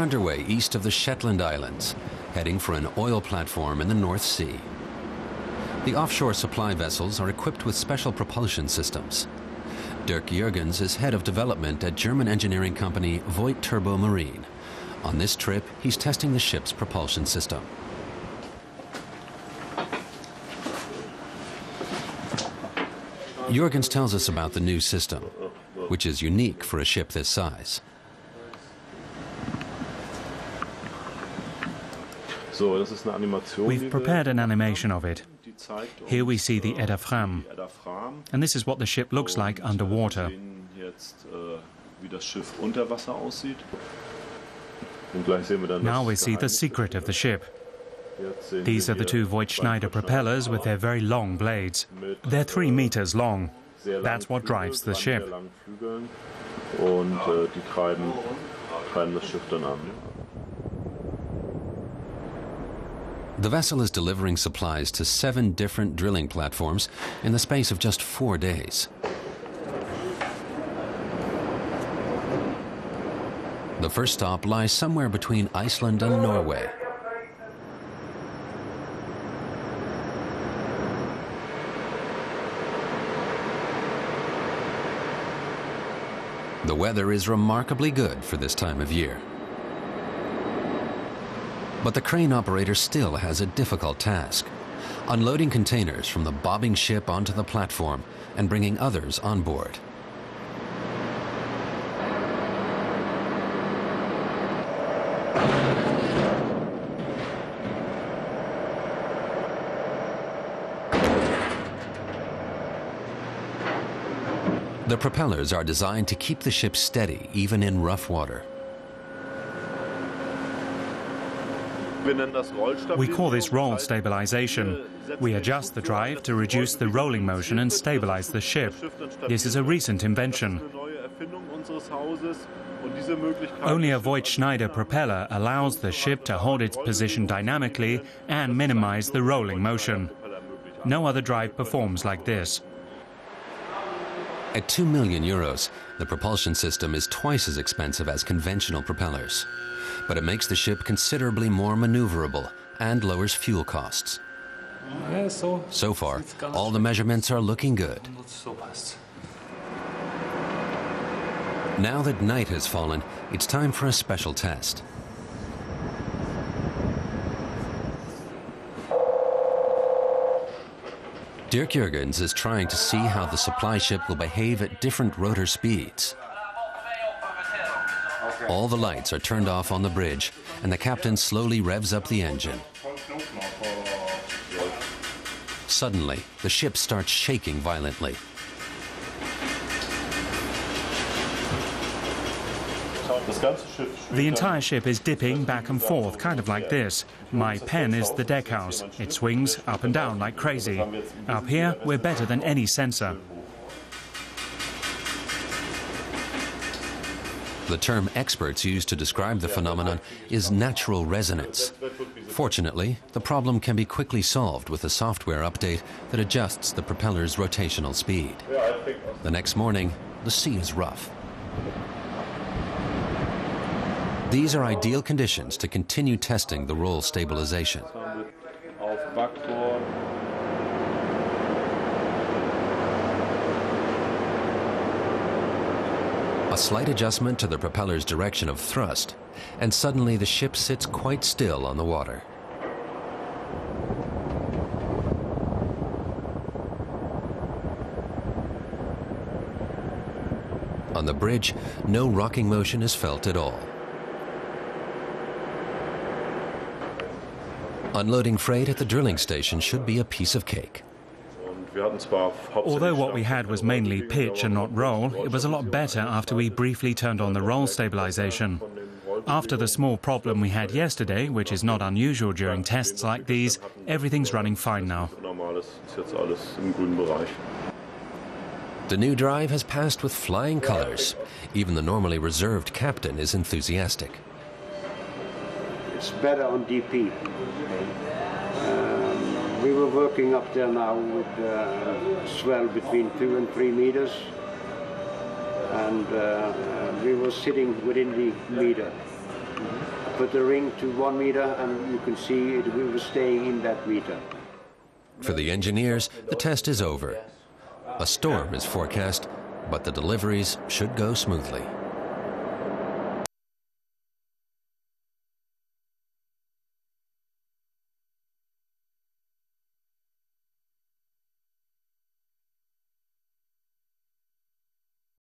underway east of the Shetland Islands, heading for an oil platform in the North Sea. The offshore supply vessels are equipped with special propulsion systems. Dirk Jurgens is head of development at German engineering company Voith Turbo Marine. On this trip, he's testing the ship's propulsion system. Jurgens tells us about the new system, which is unique for a ship this size. We've prepared an animation of it. Here we see the Edda Fram, and this is what the ship looks like underwater. Now we see the secret of the ship. These are the two Voith Schneider propellers with their very long blades. They're three meters long. That's what drives the ship. The vessel is delivering supplies to seven different drilling platforms in the space of just four days. The first stop lies somewhere between Iceland and Norway. The weather is remarkably good for this time of year. But the crane operator still has a difficult task, unloading containers from the bobbing ship onto the platform and bringing others on board. The propellers are designed to keep the ship steady even in rough water. We call this roll stabilization. We adjust the drive to reduce the rolling motion and stabilize the ship. This is a recent invention. Only a Voith Schneider propeller allows the ship to hold its position dynamically and minimize the rolling motion. No other drive performs like this. At 2 million euros, the propulsion system is twice as expensive as conventional propellers. But it makes the ship considerably more maneuverable and lowers fuel costs. So far, all the measurements are looking good. Now that night has fallen, it's time for a special test. Dirk Jurgens is trying to see how the supply ship will behave at different rotor speeds. All the lights are turned off on the bridge, and the captain slowly revs up the engine. Suddenly, the ship starts shaking violently. The entire ship is dipping back and forth, kind of like this. My pen is the deckhouse. It swings up and down like crazy. Up here, we're better than any sensor. The term experts use to describe the phenomenon is natural resonance. Fortunately, the problem can be quickly solved with a software update that adjusts the propeller's rotational speed. The next morning, the sea is rough. These are ideal conditions to continue testing the roll stabilization. Slight adjustment to the propeller's direction of thrust, and suddenly the ship sits quite still on the water. On the bridge, no rocking motion is felt at all. Unloading freight at the drilling station should be a piece of cake. Although what we had was mainly pitch and not roll, it was a lot better after we briefly turned on the roll stabilization. After the small problem we had yesterday, which is not unusual during tests like these, everything's running fine now. The new drive has passed with flying colors. Even the normally reserved captain is enthusiastic. It's better on DP. We were working up there now with uh, swell between two and three meters, and uh, we were sitting within the meter. put the ring to one meter and you can see it was staying in that meter. For the engineers, the test is over. A storm is forecast, but the deliveries should go smoothly.